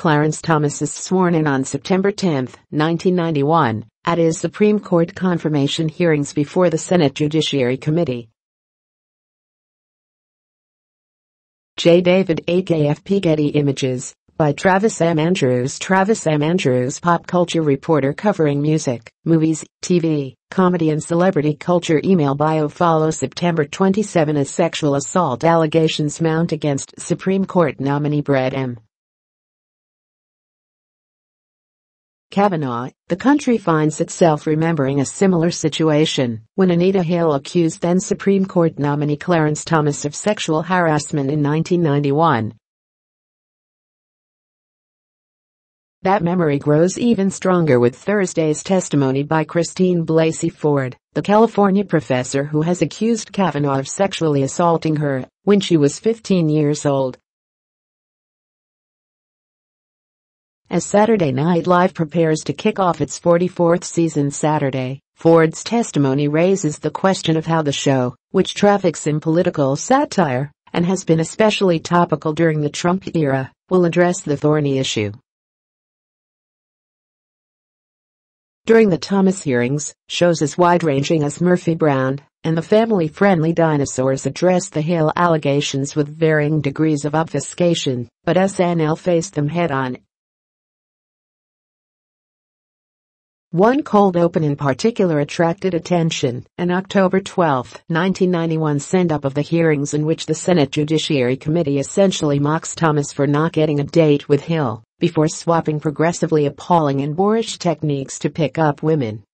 Clarence Thomas is sworn in on September 10, 1991, at his Supreme Court confirmation hearings before the Senate Judiciary Committee. J. David AKFP Getty Images by Travis M. Andrews Travis M. Andrews pop culture reporter covering music, movies, TV, comedy and celebrity culture email bio follow September 27 as sexual assault allegations mount against Supreme Court nominee Brett M. Kavanaugh, the country finds itself remembering a similar situation when Anita Hill accused then Supreme Court nominee Clarence Thomas of sexual harassment in 1991. That memory grows even stronger with Thursday's testimony by Christine Blasey Ford, the California professor who has accused Kavanaugh of sexually assaulting her when she was 15 years old. As Saturday Night Live prepares to kick off its 44th season Saturday, Ford's testimony raises the question of how the show, which traffics in political satire and has been especially topical during the Trump era, will address the thorny issue. During the Thomas hearings, shows as wide-ranging as Murphy Brown and the family-friendly dinosaurs addressed the Hill allegations with varying degrees of obfuscation, but SNL faced them head-on. One cold open in particular attracted attention, an October 12, 1991 send-up of the hearings in which the Senate Judiciary Committee essentially mocks Thomas for not getting a date with Hill before swapping progressively appalling and boorish techniques to pick up women.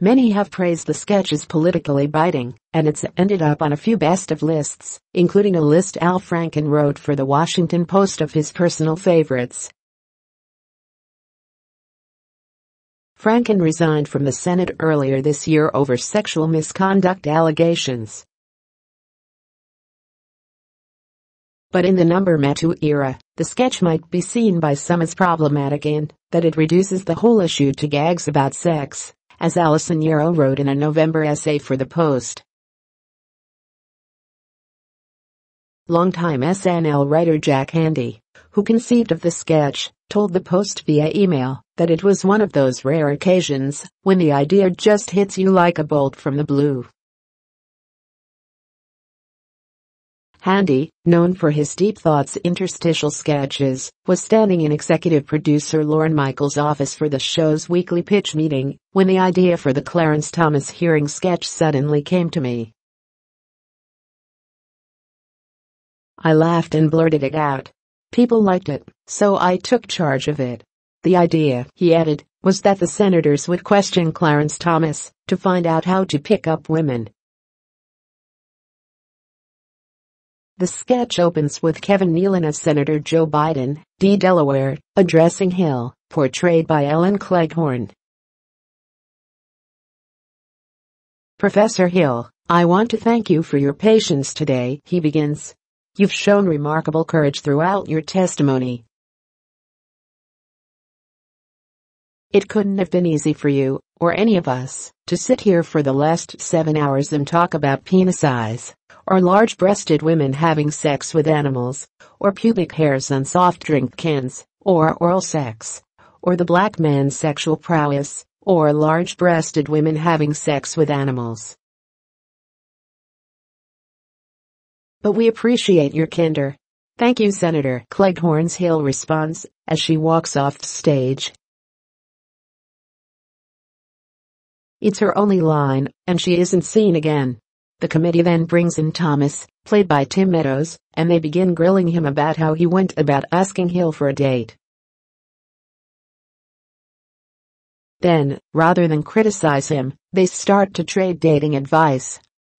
Many have praised the sketch as politically biting, and it's ended up on a few best of lists, including a list Al Franken wrote for the Washington Post of his personal favorites. Franken resigned from the Senate earlier this year over sexual misconduct allegations. But in the number Me era, the sketch might be seen by some as problematic in that it reduces the whole issue to gags about sex, as Alison Yarrow wrote in a November essay for the Post. Longtime SNL writer Jack Handey, who conceived of the sketch, told the Post via email that it was one of those rare occasions when the idea just hits you like a bolt from the blue. Handey, known for his deep thoughts interstitial sketches, was standing in executive producer Lorne Michaels' office for the show's weekly pitch meeting when the idea for the Clarence Thomas hearing sketch suddenly came to me. I laughed and blurted it out. People liked it, so I took charge of it. The idea, he added, was that the senators would question Clarence Thomas to find out how to pick up women The sketch opens with Kevin Nealon as Senator Joe Biden, D. Delaware, addressing Hill, portrayed by Ellen Cleghorn. Professor Hill, I want to thank you for your patience today, he begins. You've shown remarkable courage throughout your testimony. It couldn't have been easy for you, or any of us, to sit here for the last seven hours and talk about penis size or large-breasted women having sex with animals, or pubic hairs on soft drink cans, or oral sex, or the black man's sexual prowess, or large-breasted women having sex with animals. But we appreciate your candor. Thank you, Senator Cleghorn's Hill responds as she walks off stage. It's her only line, and she isn't seen again. The committee then brings in Thomas, played by Tim Meadows, and they begin grilling him about how he went about asking Hill for a date. Then, rather than criticize him, they start to trade dating advice.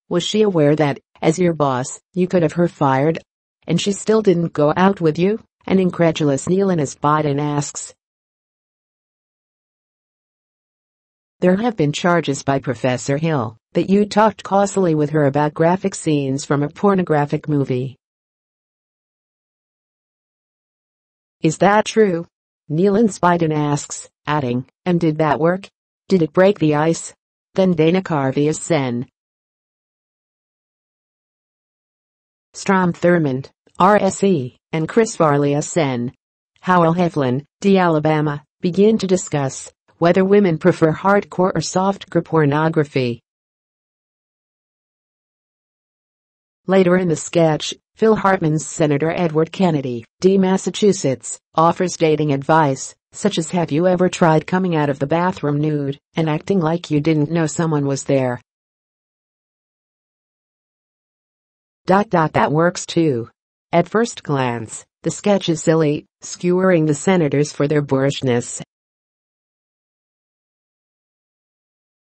Was she aware that, as your boss, you could have her fired? And she still didn't go out with you? An incredulous Nealon as Biden asks. There have been charges by Professor Hill that you talked causally with her about graphic scenes from a pornographic movie. Is that true? Nealon Biden asks, adding, and did that work? Did it break the ice? Then Dana Carvey is Sen. Strom Thurmond, RSE, and Chris Farley SN. Howell Heflin, D. Alabama, begin to discuss whether women prefer hardcore or softcore pornography. Later in the sketch, Phil Hartman's Senator Edward Kennedy, D. Massachusetts, offers dating advice, such as have you ever tried coming out of the bathroom nude and acting like you didn't know someone was there. Dot dot that works too. At first glance, the sketch is silly, skewering the senators for their boorishness.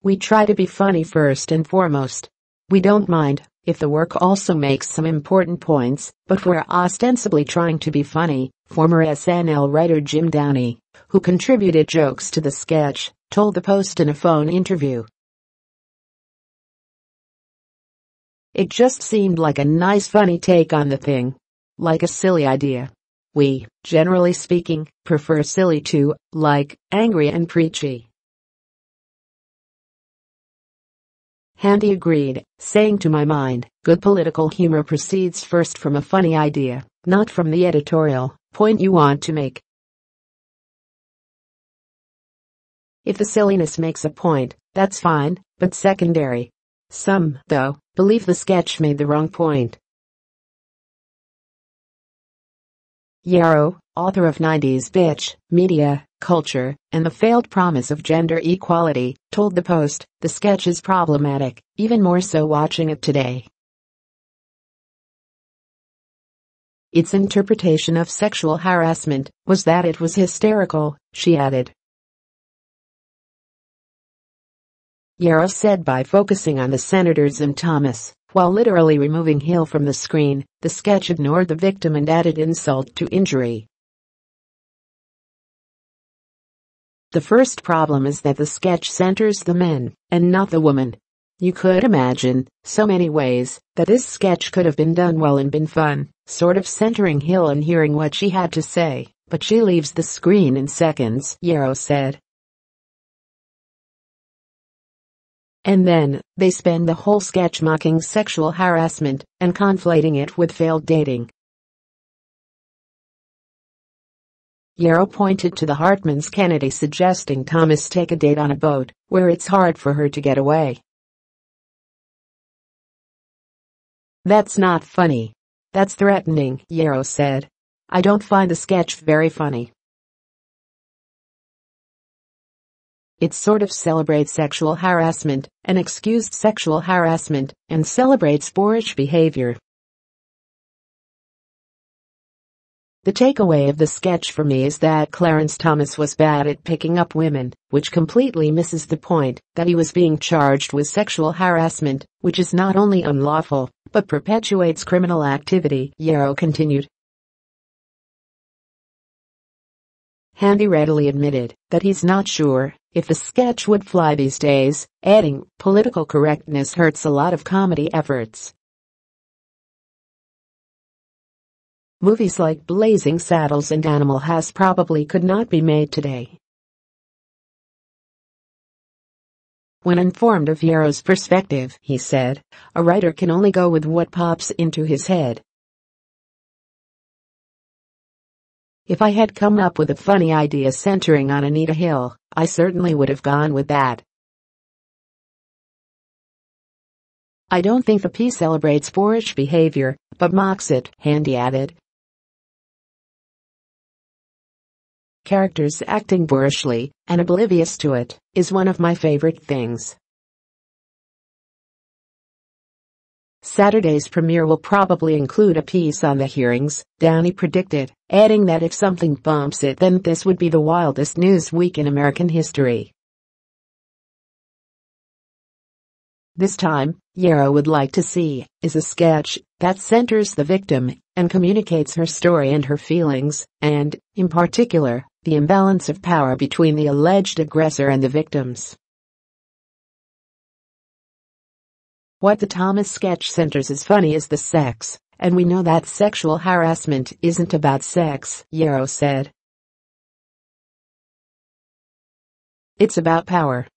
We try to be funny first and foremost. We don't mind if the work also makes some important points, but we're ostensibly trying to be funny, former SNL writer Jim Downey, who contributed jokes to the sketch, told the Post in a phone interview. It just seemed like a nice funny take on the thing. Like a silly idea. We, generally speaking, prefer silly to, like, angry and preachy. Handey agreed, saying to my mind, good political humor proceeds first from a funny idea, not from the editorial point you want to make. If the silliness makes a point, that's fine, but secondary. Some, though, believe the sketch made the wrong point. Yarrow, author of 90s Bitch, Media, Culture, and the Failed Promise of Gender Equality, told The Post, the sketch is problematic, even more so watching it today. Its interpretation of sexual harassment was that it was hysterical, she added. Yarrow said by focusing on the senators and Thomas, while literally removing Hill from the screen, the sketch ignored the victim and added insult to injury. The first problem is that the sketch centers the men, and not the woman. You could imagine, so many ways, that this sketch could have been done well and been fun, sort of centering Hill and hearing what she had to say, but she leaves the screen in seconds, Yarrow said. And then, they spend the whole sketch mocking sexual harassment and conflating it with failed dating. Yarrow pointed to the Hartman's Kennedy suggesting Thomas take a date on a boat, where it's hard for her to get away. That's not funny. That's threatening, Yarrow said. I don't find the sketch very funny. It sort of celebrates sexual harassment and excused sexual harassment and celebrates boorish behavior. The takeaway of the sketch for me is that Clarence Thomas was bad at picking up women, which completely misses the point that he was being charged with sexual harassment, which is not only unlawful, but perpetuates criminal activity, Yarrow continued. Handey readily admitted that he's not sure if the sketch would fly these days, adding, political correctness hurts a lot of comedy efforts. Movies like Blazing Saddles and Animal House probably could not be made today. When informed of Yarrow's perspective, he said, a writer can only go with what pops into his head. If I had come up with a funny idea centering on Anita Hill, I certainly would have gone with that. I don't think the piece celebrates boorish behavior, but mocks it, Handey added. Characters acting boorishly, and oblivious to it, is one of my favorite things. Saturday's premiere will probably include a piece on the hearings, Downey predicted, adding that if something bumps it then this would be the wildest news week in American history. This time, Yarrow would like to see is a sketch that centers the victim and communicates her story and her feelings, and, in particular, the imbalance of power between the alleged aggressor and the victims. What the Thomas sketch centers is funny is the sex, and we know that sexual harassment isn't about sex, Yarrow said. It's about power.